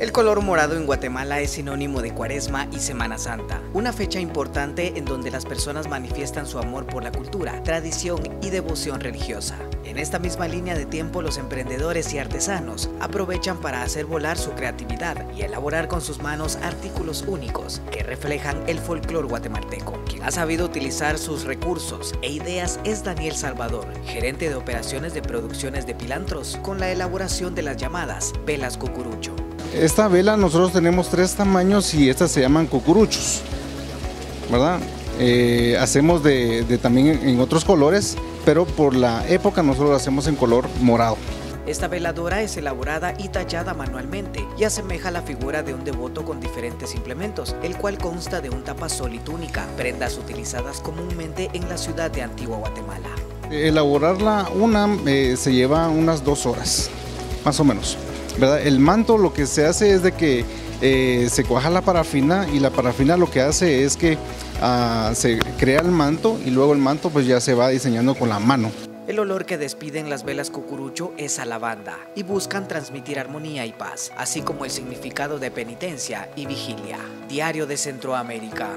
El color morado en Guatemala es sinónimo de Cuaresma y Semana Santa, una fecha importante en donde las personas manifiestan su amor por la cultura, tradición y devoción religiosa. En esta misma línea de tiempo, los emprendedores y artesanos aprovechan para hacer volar su creatividad y elaborar con sus manos artículos únicos que reflejan el folclore guatemalteco. Quien ha sabido utilizar sus recursos e ideas es Daniel Salvador, gerente de operaciones de producciones de pilantros, con la elaboración de las llamadas velas cucurucho. Esta vela nosotros tenemos tres tamaños y estas se llaman cucuruchos, ¿verdad? Eh, hacemos de, también en otros colores, pero por la época nosotros lo hacemos en color morado. Esta veladora es elaborada y tallada manualmente y asemeja la figura de un devoto con diferentes implementos, el cual consta de un tapasol y túnica, prendas utilizadas comúnmente en la ciudad de Antigua Guatemala. Elaborarla una eh, se lleva unas dos horas, más o menos. El manto lo que se hace es de que eh, se cuaja la parafina y la parafina lo que hace es que ah, se crea el manto y luego el manto pues ya se va diseñando con la mano. El olor que despiden las velas cucurucho es a lavanda y buscan transmitir armonía y paz, así como el significado de penitencia y vigilia. Diario de Centroamérica.